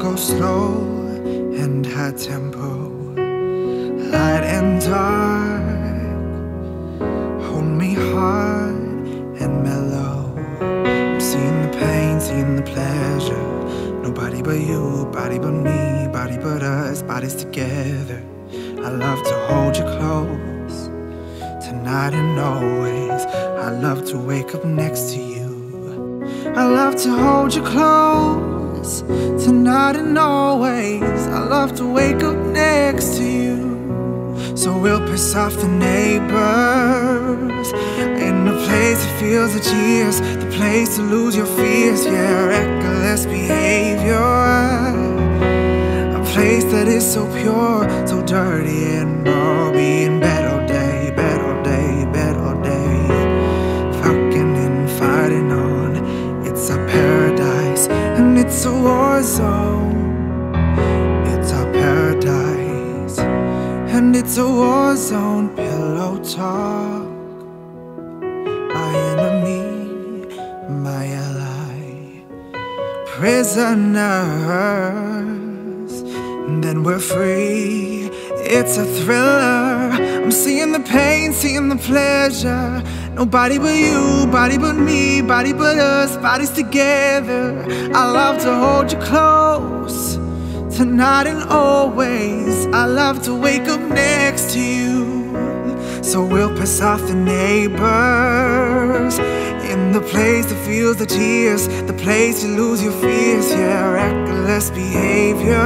go slow and high tempo, light and dark. Hold me hard and mellow. I'm seeing the pain, seeing the pleasure. Nobody but you, body but me, body but us, bodies together. I love to hold you close tonight and always. I love to wake up next to you. I love to hold you close tonight and always. I love to wake up next to you. So we'll piss off the neighbors in the place that feels the cheers, the place to lose your fears. Yeah, reckless behavior. A place that is so pure, so dirty and raw. It's a war zone. It's our paradise and it's a war zone. Pillow talk. My enemy, my ally prisoners. And then we're free. It's a thriller. I'm seeing the pain, seeing the pleasure. Nobody but you, body but me, body but us, bodies together. I love to hold you close tonight and always. I love to wake up next to you. So we'll piss off the neighbors in the place that feels the tears, the place you lose your fears. Yeah, reckless behavior.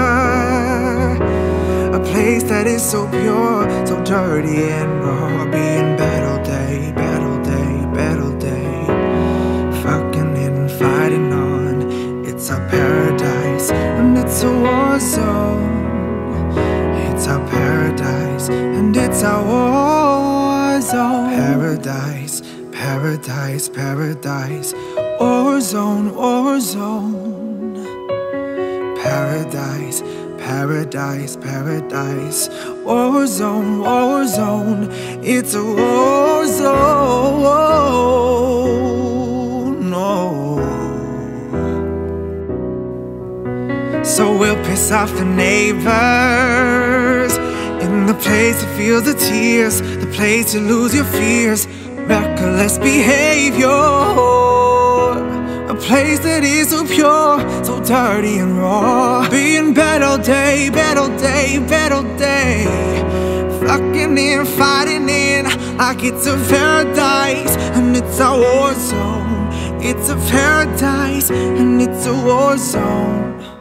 A place that is so pure, so dirty and raw. Being bad all day, bad all day, bad all day. Fucking and fighting on. It's our paradise, and it's a war zone. It's our paradise, and it's our war zone. Paradise, paradise, paradise. War zone, war zone. Paradise, paradise, paradise. War zone, war zone. It's a war zone. No. So we'll piss off the neighbors in the place that feels the tears, the place you lose your fears. Reckless behavior, place that is so pure, so dirty and raw. Being bad all day, bad all day, bad all day. Fucking in, fighting in, like it's a paradise and it's a war zone. It's a paradise and it's a war zone.